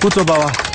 Kutobala.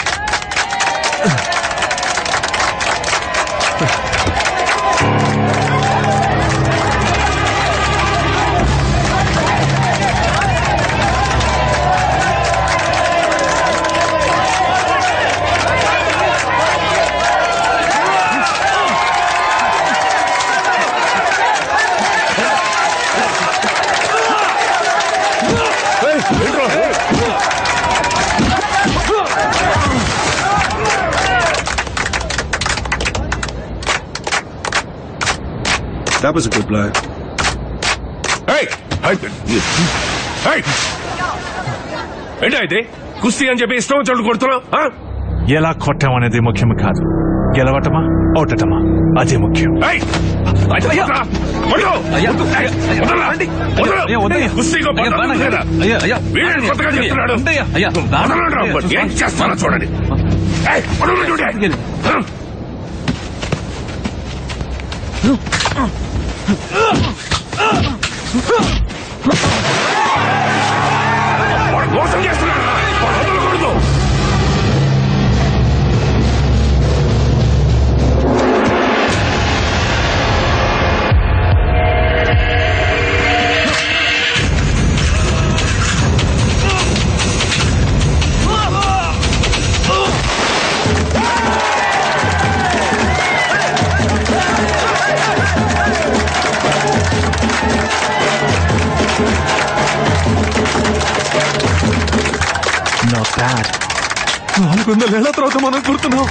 That was a good blow. ఏయ్! ఏయ్! ఏంటా ఇది? కుస్తీ అని చెప్పి ఇష్టం చోటు కొడుతున్నావు ఆ? ఎలా కొట్టామనేది ముఖ్యం కాదు. గెలవటమా ఓటటమా? అదే ముఖ్యం. ఏం చేస్తానో చూడండి. ఏయ్, 啊啊啊 వందల ఏళ్ళ తర్వాత మనం గుర్తున్నాం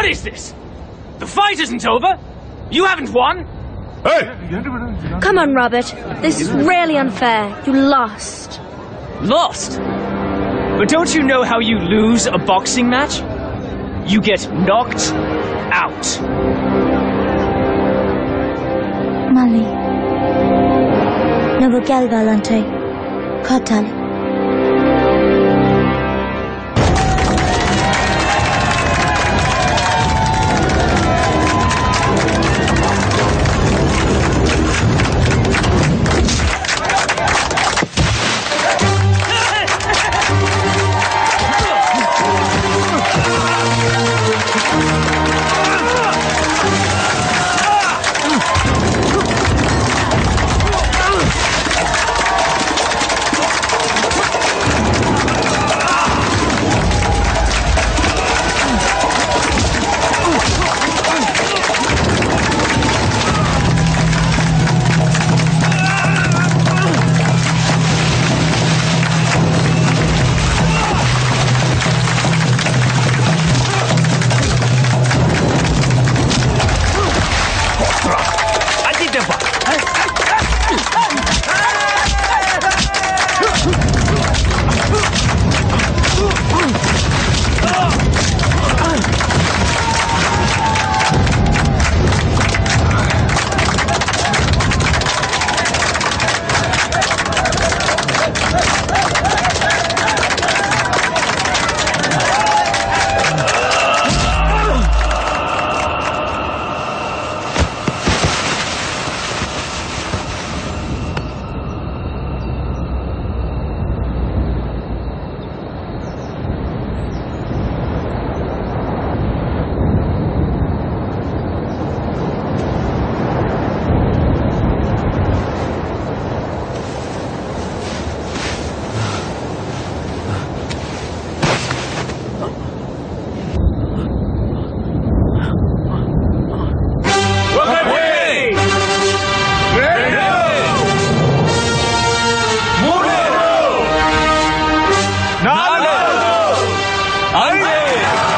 What is this? The fight isn't over. You haven't won. Hey! Come on, Robert. This is really unfair. You lost. Lost? But don't you know how you lose a boxing match? You get knocked out. Mali. Nabugalgalante. Kotal. Yeah.